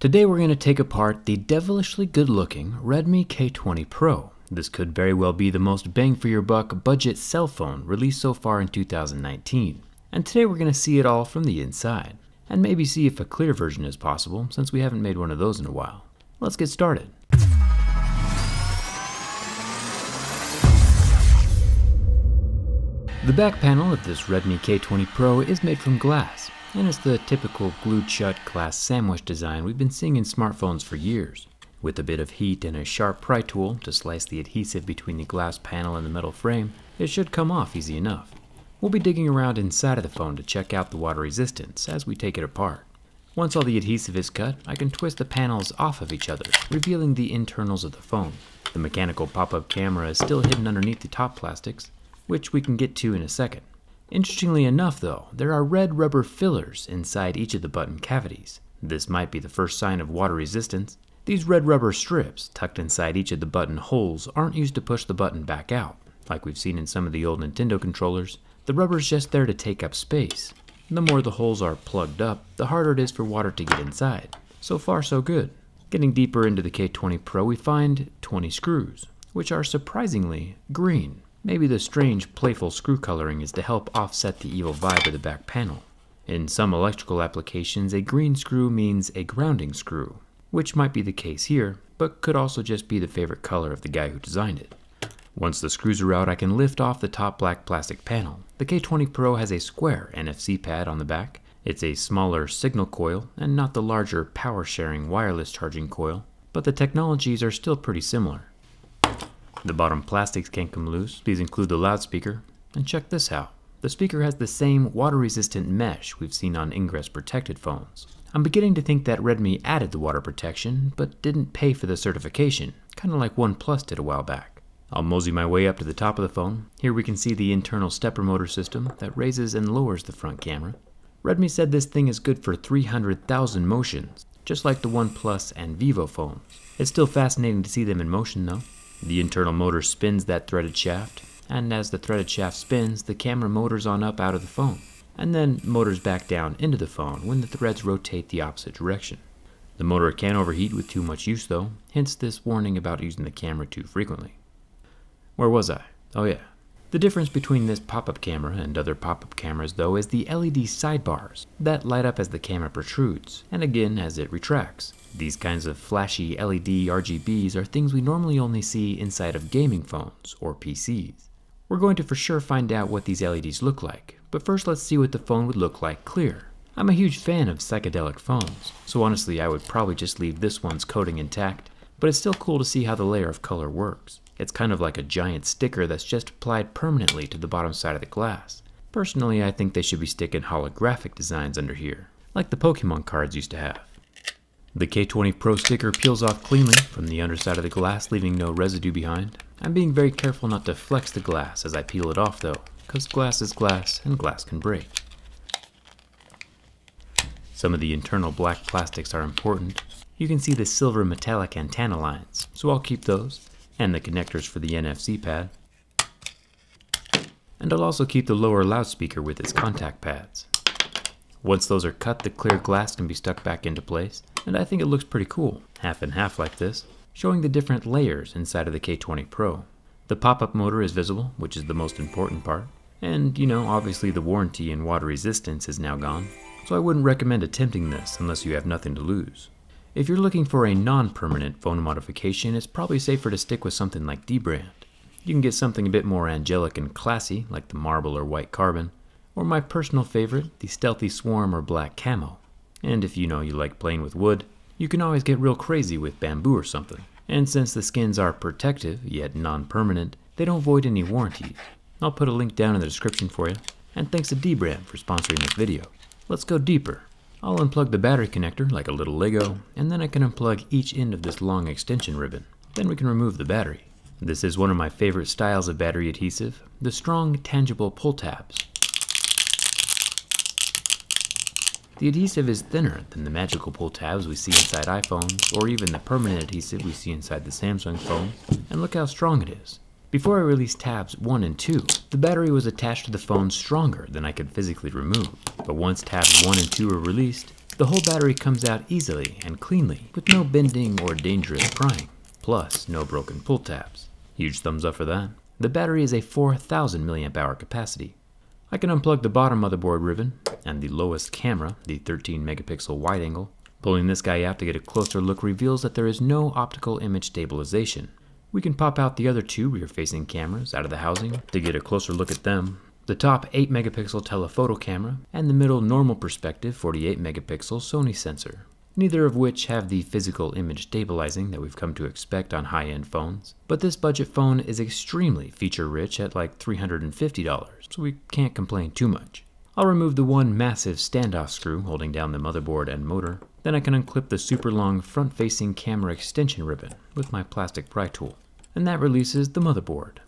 Today we're going to take apart the devilishly good looking Redmi K20 Pro. This could very well be the most bang for your buck budget cell phone released so far in 2019. And today we're going to see it all from the inside, and maybe see if a clear version is possible since we haven't made one of those in a while. Let's get started. The back panel of this Redmi K20 Pro is made from glass, and it's the typical glued shut glass sandwich design we've been seeing in smartphones for years. With a bit of heat and a sharp pry tool to slice the adhesive between the glass panel and the metal frame, it should come off easy enough. We'll be digging around inside of the phone to check out the water resistance as we take it apart. Once all the adhesive is cut, I can twist the panels off of each other, revealing the internals of the phone. The mechanical pop-up camera is still hidden underneath the top plastics, which we can get to in a second. Interestingly enough though, there are red rubber fillers inside each of the button cavities. This might be the first sign of water resistance. These red rubber strips tucked inside each of the button holes aren't used to push the button back out. Like we've seen in some of the old Nintendo controllers, the rubber's just there to take up space. The more the holes are plugged up, the harder it is for water to get inside. So far so good. Getting deeper into the K20 Pro we find 20 screws, which are surprisingly green. Maybe the strange, playful screw coloring is to help offset the evil vibe of the back panel. In some electrical applications, a green screw means a grounding screw, which might be the case here, but could also just be the favorite color of the guy who designed it. Once the screws are out, I can lift off the top black plastic panel. The K20 Pro has a square NFC pad on the back. It's a smaller signal coil and not the larger power sharing wireless charging coil, but the technologies are still pretty similar. The bottom plastics can't come loose. These include the loudspeaker. And check this out. The speaker has the same water-resistant mesh we've seen on ingress protected phones. I'm beginning to think that Redmi added the water protection, but didn't pay for the certification, kind of like OnePlus did a while back. I'll mosey my way up to the top of the phone. Here we can see the internal stepper motor system that raises and lowers the front camera. Redmi said this thing is good for 300,000 motions, just like the OnePlus and Vivo phones. It's still fascinating to see them in motion though. The internal motor spins that threaded shaft, and as the threaded shaft spins, the camera motors on up out of the phone, and then motors back down into the phone when the threads rotate the opposite direction. The motor can overheat with too much use though, hence this warning about using the camera too frequently. Where was I? Oh yeah. The difference between this pop-up camera and other pop-up cameras though is the LED sidebars that light up as the camera protrudes, and again as it retracts. These kinds of flashy LED RGBs are things we normally only see inside of gaming phones or PCs. We're going to for sure find out what these LEDs look like, but first let's see what the phone would look like clear. I'm a huge fan of psychedelic phones, so honestly I would probably just leave this one's coating intact, but it's still cool to see how the layer of color works. It's kind of like a giant sticker that's just applied permanently to the bottom side of the glass. Personally, I think they should be sticking holographic designs under here, like the Pokemon cards used to have. The K20 Pro sticker peels off cleanly from the underside of the glass, leaving no residue behind. I'm being very careful not to flex the glass as I peel it off though, because glass is glass and glass can break. Some of the internal black plastics are important. You can see the silver metallic antenna lines, so I'll keep those, and the connectors for the NFC pad. And I'll also keep the lower loudspeaker with its contact pads. Once those are cut, the clear glass can be stuck back into place, and I think it looks pretty cool, half and half like this, showing the different layers inside of the K20 Pro. The pop-up motor is visible, which is the most important part, and you know, obviously the warranty and water resistance is now gone, so I wouldn't recommend attempting this unless you have nothing to lose. If you're looking for a non-permanent phone modification, it's probably safer to stick with something like dbrand. You can get something a bit more angelic and classy, like the marble or white carbon, or my personal favorite, the Stealthy Swarm or Black Camo. And if you know you like playing with wood, you can always get real crazy with bamboo or something. And since the skins are protective, yet non-permanent, they don't void any warranties. I'll put a link down in the description for you. And thanks to dbrand for sponsoring this video. Let's go deeper. I'll unplug the battery connector like a little Lego, and then I can unplug each end of this long extension ribbon. Then we can remove the battery. This is one of my favorite styles of battery adhesive, the strong, tangible pull tabs. The adhesive is thinner than the magical pull tabs we see inside iPhones, or even the permanent adhesive we see inside the Samsung phone, and look how strong it is. Before I released tabs 1 and 2, the battery was attached to the phone stronger than I could physically remove, but once tabs 1 and 2 were released, The whole battery comes out easily and cleanly, with no bending or dangerous prying, plus no broken pull tabs. Huge thumbs up for that. The battery is a 4000 mAh capacity. I can unplug the bottom motherboard ribbon and the lowest camera, the 13 megapixel wide angle. Pulling this guy out to get a closer look reveals that there is no optical image stabilization. We can pop out the other two rear facing cameras out of the housing to get a closer look at them. The top 8 megapixel telephoto camera and the middle normal perspective 48 megapixel Sony sensor, neither of which have the physical image stabilizing that we've come to expect on high-end phones. But this budget phone is extremely feature-rich at like $350, so we can't complain too much. I'll remove the one massive standoff screw holding down the motherboard and motor. Then I can unclip the super long front-facing camera extension ribbon with my plastic pry tool. And that releases the motherboard.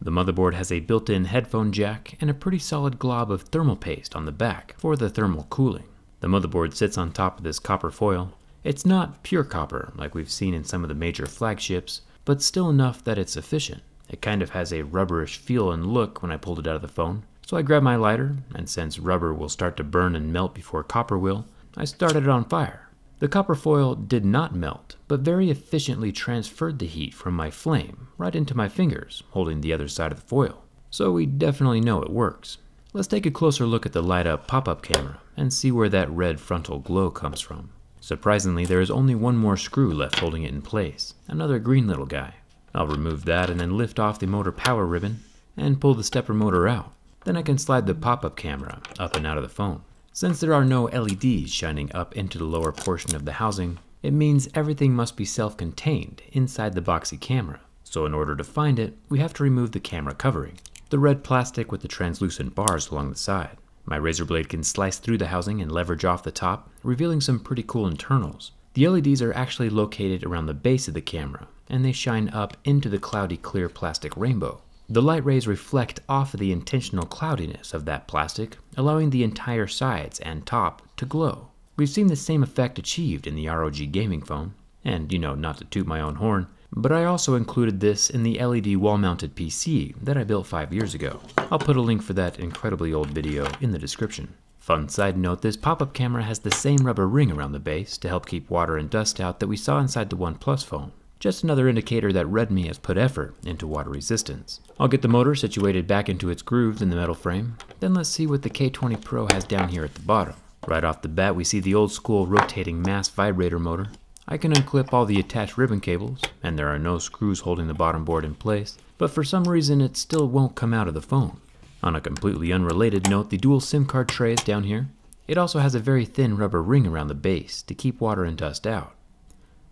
The motherboard has a built-in headphone jack and a pretty solid glob of thermal paste on the back for the thermal cooling. The motherboard sits on top of this copper foil. It's not pure copper like we've seen in some of the major flagships, but still enough that it's efficient. It kind of has a rubberish feel and look when I pulled it out of the phone, so I grabbed my lighter, and since rubber will start to burn and melt before copper will, I started it on fire. The copper foil did not melt, but very efficiently transferred the heat from my flame right into my fingers, holding the other side of the foil. So we definitely know it works. Let's take a closer look at the light up pop-up camera and see where that red frontal glow comes from. Surprisingly, there is only one more screw left holding it in place, another green little guy. I'll remove that and then lift off the motor power ribbon and pull the stepper motor out. Then I can slide the pop-up camera up and out of the phone. Since there are no LEDs shining up into the lower portion of the housing, it means everything must be self-contained inside the boxy camera. So in order to find it, we have to remove the camera covering, the red plastic with the translucent bars along the side. My razor blade can slice through the housing and leverage off the top, revealing some pretty cool internals. The LEDs are actually located around the base of the camera, and they shine up into the cloudy clear plastic rainbow. The light rays reflect off of the intentional cloudiness of that plastic, allowing the entire sides and top to glow. We've seen the same effect achieved in the ROG gaming phone, and you know, not to toot my own horn, but I also included this in the LED wall-mounted PC that I built 5 years ago. I'll put a link for that incredibly old video in the description. Fun side note, this pop-up camera has the same rubber ring around the base to help keep water and dust out that we saw inside the OnePlus phone. Just another indicator that Redmi has put effort into water resistance. I'll get the motor situated back into its grooves in the metal frame, then let's see what the K20 Pro has down here at the bottom. Right off the bat we see the old school rotating mass vibrator motor. I can unclip all the attached ribbon cables, and there are no screws holding the bottom board in place, but for some reason it still won't come out of the phone. On a completely unrelated note, the dual SIM card tray is down here. It also has a very thin rubber ring around the base to keep water and dust out.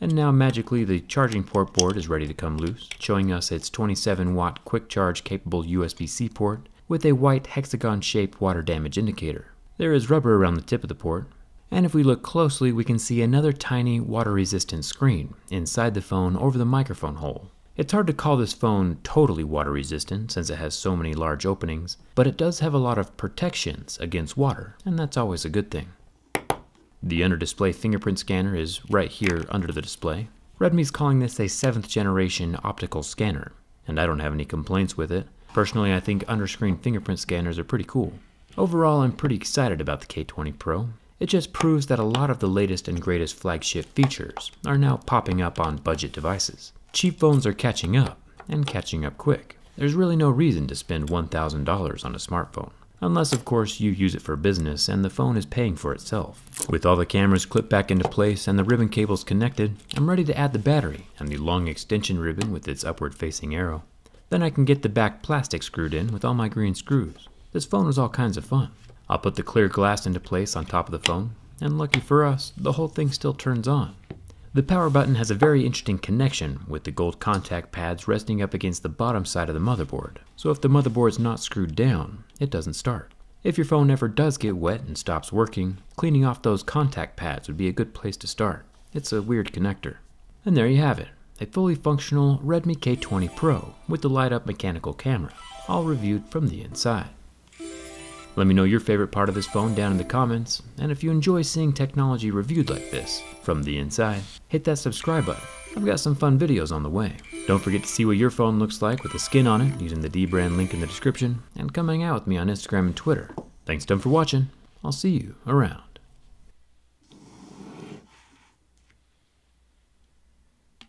And now magically the charging port board is ready to come loose, showing us its 27 watt quick charge capable USB-C port with a white hexagon shaped water damage indicator. There is rubber around the tip of the port, and if we look closely we can see another tiny water resistant screen inside the phone over the microphone hole. It's hard to call this phone totally water resistant since it has so many large openings, but it does have a lot of protections against water, and that's always a good thing. The under display fingerprint scanner is right here under the display. Redmi's calling this a 7th generation optical scanner, and I don't have any complaints with it. Personally, I think under-screen fingerprint scanners are pretty cool. Overall, I'm pretty excited about the K20 Pro. It just proves that a lot of the latest and greatest flagship features are now popping up on budget devices. Cheap phones are catching up, and catching up quick. There's really no reason to spend $1,000 on a smartphone. Unless, of course, you use it for business and the phone is paying for itself. With all the cameras clipped back into place and the ribbon cables connected, I'm ready to add the battery and the long extension ribbon with its upward facing arrow. Then I can get the back plastic screwed in with all my green screws. This phone was all kinds of fun. I'll put the clear glass into place on top of the phone, and lucky for us, the whole thing still turns on. The power button has a very interesting connection with the gold contact pads resting up against the bottom side of the motherboard. So if the motherboard's not screwed down, it doesn't start. If your phone ever does get wet and stops working, cleaning off those contact pads would be a good place to start. It's a weird connector. And there you have it, a fully functional Redmi K20 Pro with the light up mechanical camera, all reviewed from the inside. Let me know your favorite part of this phone down in the comments, and if you enjoy seeing technology reviewed like this, from the inside, hit that subscribe button. I've got some fun videos on the way. Don't forget to see what your phone looks like with the skin on it using the dbrand link in the description, and come hang out with me on Instagram and Twitter. Thanks dumb for watching. I'll see you around.